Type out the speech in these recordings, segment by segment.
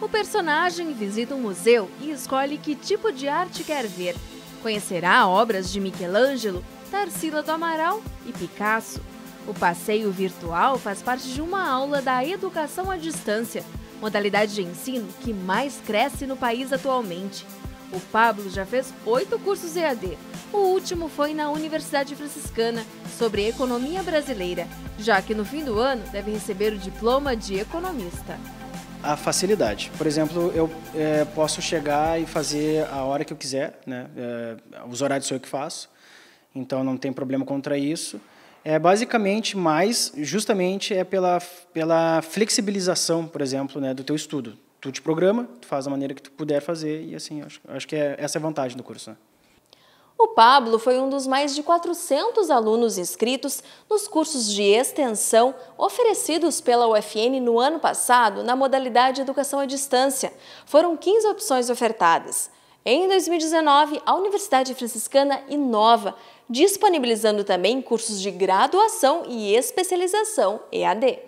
O personagem visita um museu e escolhe que tipo de arte quer ver. Conhecerá obras de Michelangelo, Tarsila do Amaral e Picasso. O passeio virtual faz parte de uma aula da educação à distância, modalidade de ensino que mais cresce no país atualmente. O Pablo já fez oito cursos EAD. O último foi na Universidade Franciscana, sobre economia brasileira, já que no fim do ano deve receber o diploma de economista. A facilidade. Por exemplo, eu é, posso chegar e fazer a hora que eu quiser, né? É, os horários sou eu que faço, então não tem problema contra isso. É basicamente mais, justamente é pela pela flexibilização, por exemplo, né, do teu estudo tu te programa, tu faz da maneira que tu puder fazer e assim, acho, acho que é, essa é a vantagem do curso. Né? O Pablo foi um dos mais de 400 alunos inscritos nos cursos de extensão oferecidos pela UFN no ano passado na modalidade Educação à Distância. Foram 15 opções ofertadas. Em 2019, a Universidade Franciscana inova, disponibilizando também cursos de graduação e especialização EAD.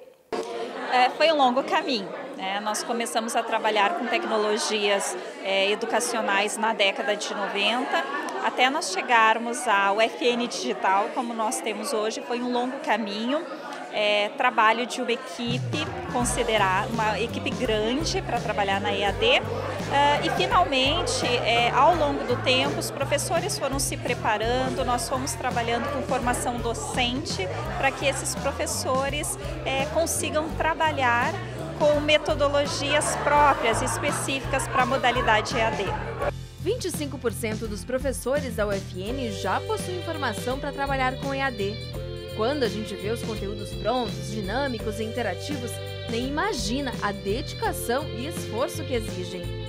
É, foi um longo caminho né? Nós começamos a trabalhar com tecnologias é, educacionais na década de 90, até nós chegarmos ao FN Digital, como nós temos hoje, foi um longo caminho. É, trabalho de uma equipe considerar uma equipe grande para trabalhar na EAD uh, é, e finalmente é, ao longo do tempo os professores foram se preparando nós fomos trabalhando com formação docente para que esses professores é, consigam trabalhar com metodologias próprias, específicas para a modalidade EAD. 25% dos professores da UFN já possuem formação para trabalhar com EAD. Quando a gente vê os conteúdos prontos, dinâmicos e interativos, nem imagina a dedicação e esforço que exigem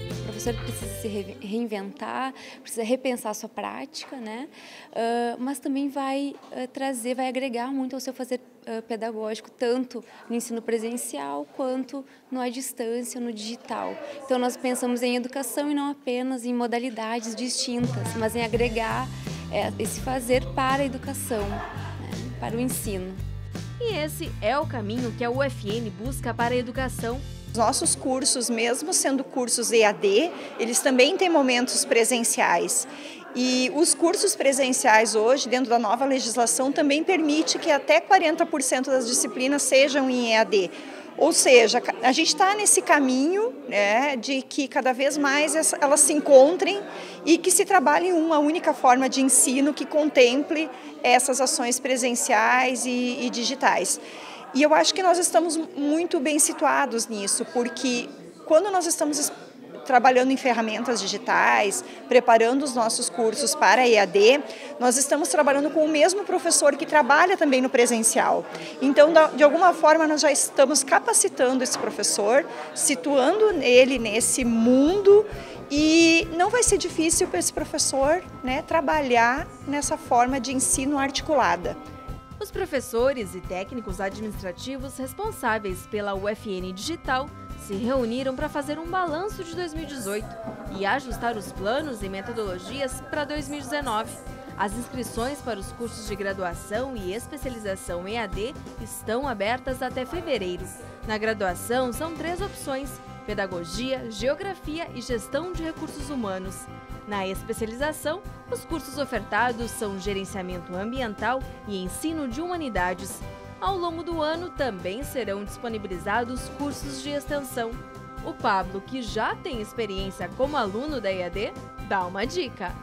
professor precisa se reinventar, precisa repensar a sua prática, né? Uh, mas também vai uh, trazer, vai agregar muito ao seu fazer uh, pedagógico, tanto no ensino presencial quanto no à distância, no digital. Então, nós pensamos em educação e não apenas em modalidades distintas, mas em agregar é, esse fazer para a educação, né? para o ensino. E esse é o caminho que a UFN busca para a educação os nossos cursos, mesmo sendo cursos EAD, eles também têm momentos presenciais. E os cursos presenciais hoje, dentro da nova legislação, também permite que até 40% das disciplinas sejam em EAD. Ou seja, a gente está nesse caminho né, de que cada vez mais elas se encontrem e que se trabalhe uma única forma de ensino que contemple essas ações presenciais e, e digitais. E eu acho que nós estamos muito bem situados nisso, porque quando nós estamos trabalhando em ferramentas digitais, preparando os nossos cursos para EAD, nós estamos trabalhando com o mesmo professor que trabalha também no presencial. Então, de alguma forma, nós já estamos capacitando esse professor, situando ele nesse mundo e não vai ser difícil para esse professor né, trabalhar nessa forma de ensino articulada. Os professores e técnicos administrativos responsáveis pela UFN Digital se reuniram para fazer um balanço de 2018 e ajustar os planos e metodologias para 2019. As inscrições para os cursos de graduação e especialização EAD estão abertas até fevereiro. Na graduação, são três opções: Pedagogia, Geografia e Gestão de Recursos Humanos. Na especialização, os cursos ofertados são Gerenciamento Ambiental e Ensino de Humanidades. Ao longo do ano também serão disponibilizados cursos de extensão. O Pablo, que já tem experiência como aluno da EAD, dá uma dica.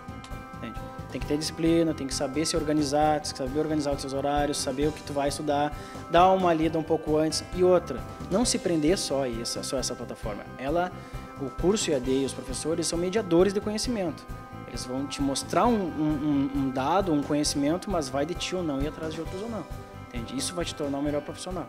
Tem que ter disciplina, tem que saber se organizar, tem que saber organizar os seus horários, saber o que tu vai estudar, dar uma lida um pouco antes. E outra, não se prender só a essa, só essa plataforma. Ela o curso EAD e os professores são mediadores de conhecimento. Eles vão te mostrar um, um, um, dado, um conhecimento, mas vai de ti ou não ir atrás de outros ou não. Entende? Isso vai te tornar um melhor profissional.